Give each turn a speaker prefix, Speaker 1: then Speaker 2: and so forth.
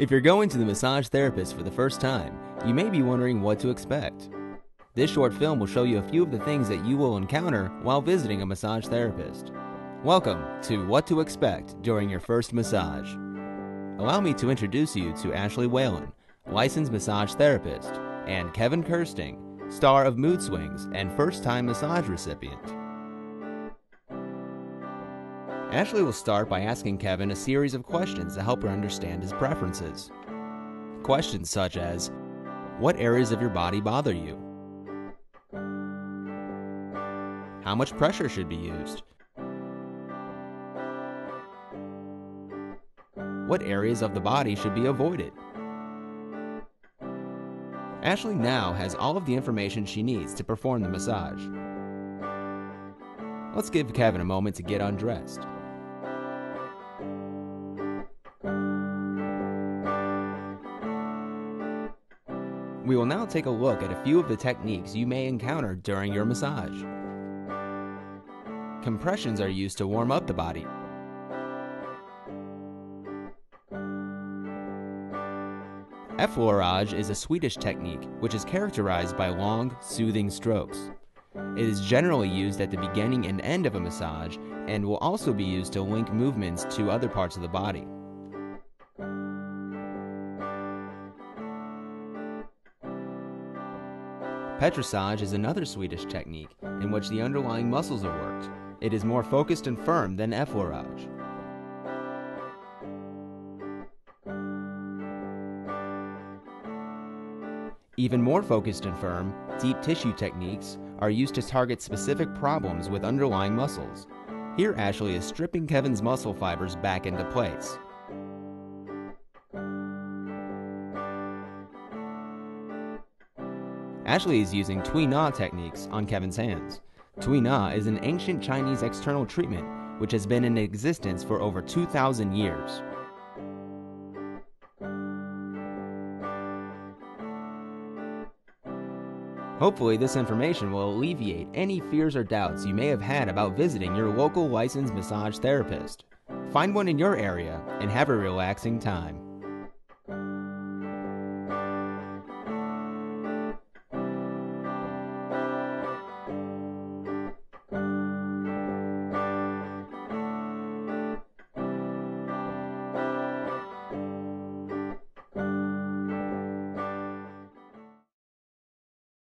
Speaker 1: If you're going to the massage therapist for the first time, you may be wondering what to expect. This short film will show you a few of the things that you will encounter while visiting a massage therapist. Welcome to What to Expect During Your First Massage. Allow me to introduce you to Ashley Whalen, licensed massage therapist, and Kevin Kersting, star of Mood Swings and first time massage recipient. Ashley will start by asking Kevin a series of questions to help her understand his preferences. Questions such as What areas of your body bother you? How much pressure should be used? What areas of the body should be avoided? Ashley now has all of the information she needs to perform the massage. Let's give Kevin a moment to get undressed. We will now take a look at a few of the techniques you may encounter during your massage. Compressions are used to warm up the body. Effleurage is a Swedish technique which is characterized by long, soothing strokes. It is generally used at the beginning and end of a massage and will also be used to link movements to other parts of the body. Petrissage is another Swedish technique in which the underlying muscles are worked. It is more focused and firm than effleurage. Even more focused and firm, deep tissue techniques are used to target specific problems with underlying muscles. Here, Ashley is stripping Kevin's muscle fibers back into place. Ashley is using Tui Na techniques on Kevin's hands. Tui Na is an ancient Chinese external treatment which has been in existence for over 2,000 years. Hopefully, this information will alleviate any fears or doubts you may have had about visiting your local licensed massage therapist. Find one in your area and have a relaxing time.